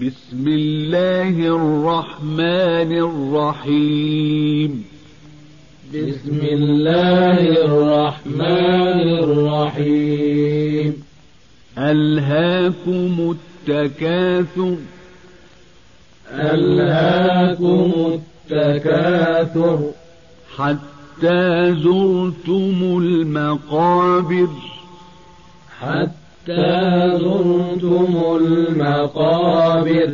بسم الله الرحمن الرحيم. بسم الله الرحمن الرحيم. ألهاكم التكاثر. ألهاكم التكاثر. حتى زرتم المقابر. حتى زرتم المقابر.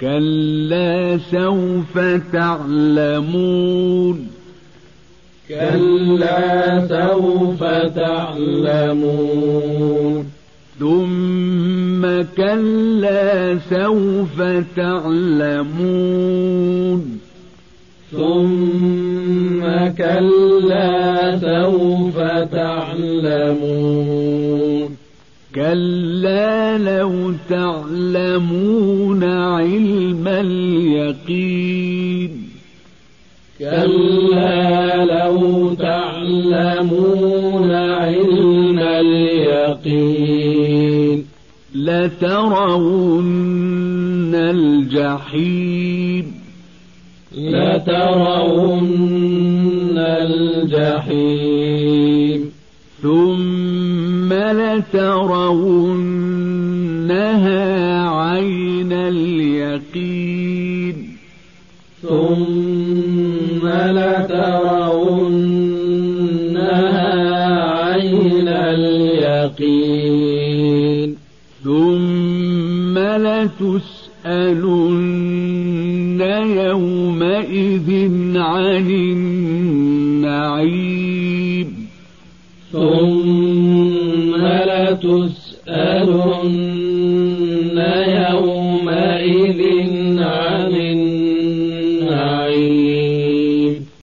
كلا سوف تعلمون. كلا سوف تعلمون. ثم كلا سوف تعلمون. ثم كلا سوف تعلمون. كلا لو تعلمون علم اليقين. كلا لو تعلمون علم اليقين. لترون الجحيم. لترون الجحيم. ثم لترونها عين اليقين. ثم لترونها عين اليقين. ثم لتسألن يومئذ عن النعيم. ثم لتسألن